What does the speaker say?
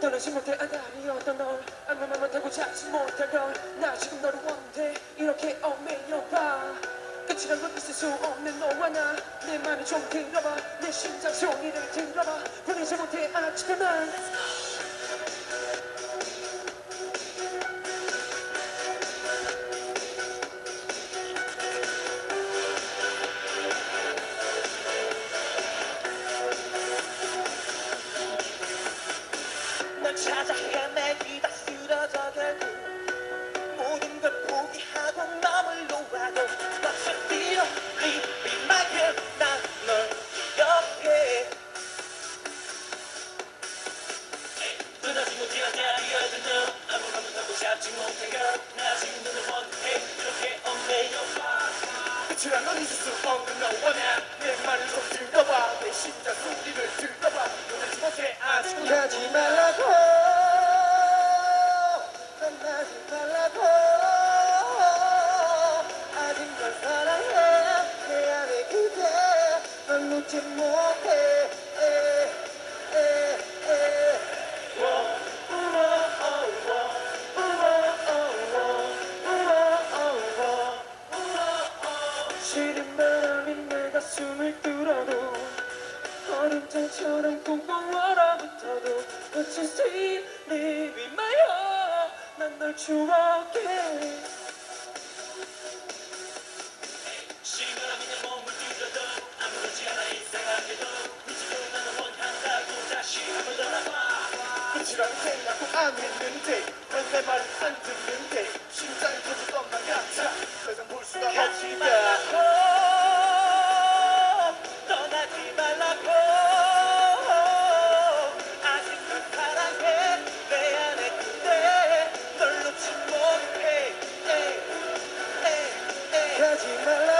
떠나지 못해 아다리였던 널 아무 말 못하고 찾지 못할 걸나 지금 너를 원해 이렇게 얽매여봐. 끝이란 건 있을 수 없는 너와 나내 맘을 좀 들어봐. 내 심장 소리를 들어봐. 보내지 못해. 아직도 난 찾아 헤매기다 쓰러져 결국 모든 걸 포기하고 맘을 놓아도 널 놓지 못해. 시린 바람이 내 가슴을 뚫어도 얼음장처럼 꽁꽁 얼어붙어도 But you in my heart 난널 추억해 안 했는데 왜내 말을 안 듣는데 심장이 터질 것만 같아. 더 이상 볼 수가 없지 말라고 떠나지 말라고. 아직 널 사랑해 내 안에 그대 널 놓지 못해. 에이, 에이, 에이. 가지 말라고